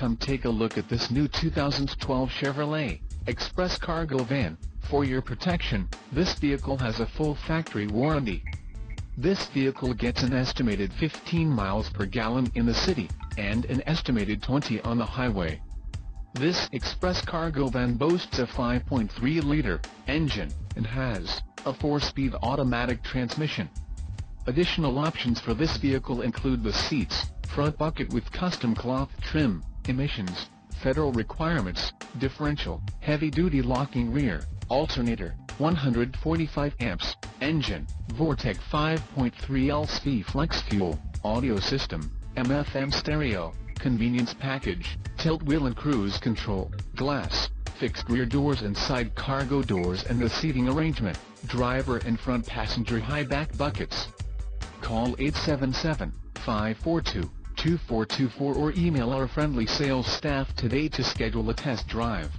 Come take a look at this new 2012 Chevrolet Express Cargo Van. For your protection, this vehicle has a full factory warranty. This vehicle gets an estimated 15 miles per gallon in the city, and an estimated 20 on the highway. This express cargo van boasts a 5.3-liter engine, and has a 4-speed automatic transmission. Additional options for this vehicle include the seats, front bucket with custom cloth trim, emissions, federal requirements, differential, heavy-duty locking rear, alternator, 145 amps, engine, Vortec 5.3 LSV flex fuel, audio system, AM/FM stereo, convenience package, tilt wheel and cruise control, glass, fixed rear doors and side cargo doors and the seating arrangement, driver and front passenger high back buckets. Call 877-542-2424 or email our friendly sales staff today to schedule a test drive.